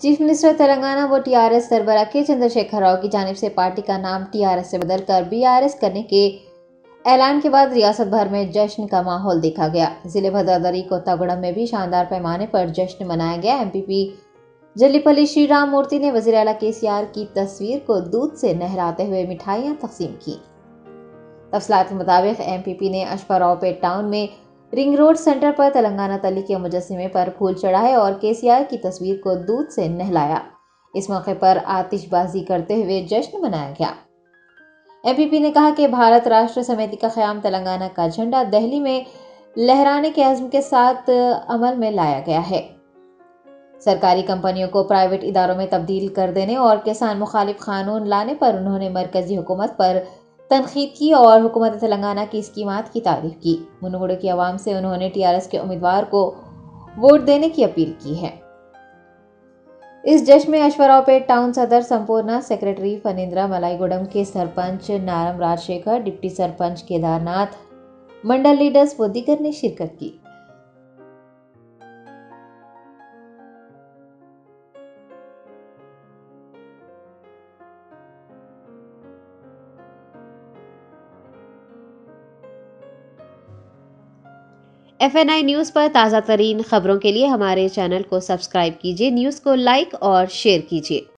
Chief minister Telangana व TRS सरबरा के चंद्रशेखर राव की जानब से पार्टी का नाम टीआरएस से बदलकर बीआरएस करने के ऐलान के बाद रियासत भर में जश्न का माहौल देखा गया। ज़िले भद्रादरी कोत्तागुड़म में भी शानदार पैमाने पर जश्न मनाया गया। एमपीपी जल्लीपल्ली श्री राम मूर्ति ने वज़ीर अला के की तस्वीर को दूध से नहराते हुए मिठाइयाँ तकसीम की। तफसलात के मुताबिक एमपीपी ने अशफारावपेट टाउन में रिंग रोड सेंटर पर तेलंगाना तली के मुजस्मे पर फूल चढ़ाए और केसीआर की तस्वीर को दूध से नहलाया। इस मौके पर आतिशबाजी करते हुए जश्न मनाया गया। एमपीपी ने कहा कि भारत राष्ट्र समिति का क़्याम तेलंगाना का झंडा दहली में लहराने के अज़म के साथ अमल में लाया गया है। सरकारी कंपनियों को प्राइवेट इदारों में तब्दील कर देने और किसान मुखालिफ कानून लाने पर उन्होंने मरकजी हुकूमत पर तनखीद की और हुकूमत तेलंगाना की स्कीम की तारीफ़ की। मुनगुड़ की आवाम से उन्होंने टीआरएस के उम्मीदवार को वोट देने की अपील की है। इस जश्न में अश्वरावपेट टाउन सदर संपूर्णा सेक्रेटरी फनिंद्रा मलाईगुडम के सरपंच नारम राजशेखर, डिप्टी सरपंच केदारनाथ, मंडल लीडर्स व दीगर ने शिरकत की। एफ़ एन आई न्यूज़ पर ताज़ा तरीन खबरों के लिए हमारे चैनल को सब्सक्राइब कीजिए, न्यूज़ को लाइक और शेयर कीजिए।